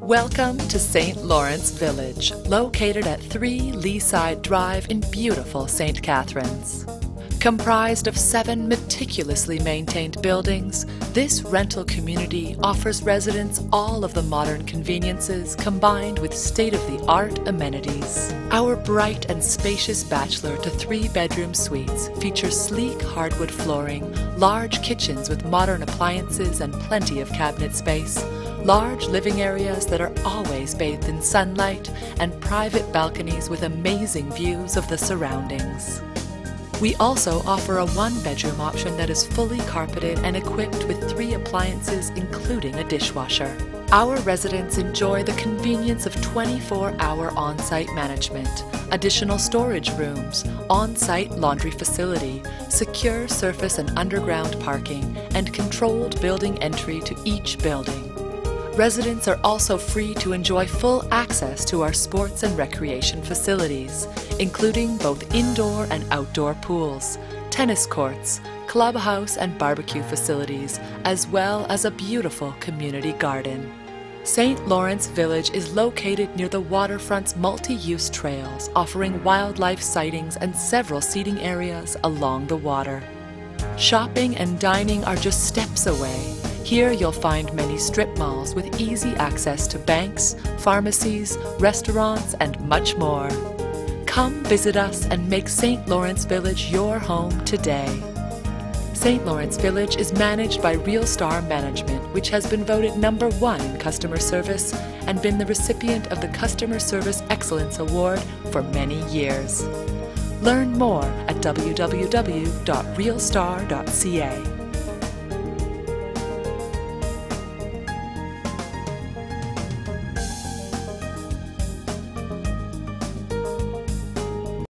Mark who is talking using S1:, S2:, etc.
S1: Welcome to St. Lawrence Village, located at 3 Leaside Drive in beautiful St. Catharines. Comprised of seven meticulously maintained buildings, this rental community offers residents all of the modern conveniences combined with state-of-the-art amenities. Our bright and spacious bachelor to three-bedroom suites feature sleek hardwood flooring, large kitchens with modern appliances and plenty of cabinet space, large living areas that are always bathed in sunlight, and private balconies with amazing views of the surroundings. We also offer a one bedroom option that is fully carpeted and equipped with three appliances, including a dishwasher. Our residents enjoy the convenience of 24 hour on site management, additional storage rooms, on site laundry facility, secure surface and underground parking, and controlled building entry to each building. Residents are also free to enjoy full access to our sports and recreation facilities, including both indoor and outdoor pools, tennis courts, clubhouse and barbecue facilities, as well as a beautiful community garden. St. Lawrence Village is located near the waterfront's multi-use trails, offering wildlife sightings and several seating areas along the water. Shopping and dining are just steps away, here you'll find many strip malls with easy access to banks, pharmacies, restaurants, and much more. Come visit us and make St. Lawrence Village your home today. St. Lawrence Village is managed by Realstar Management, which has been voted number one in customer service and been the recipient of the Customer Service Excellence Award for many years. Learn more at www.realstar.ca.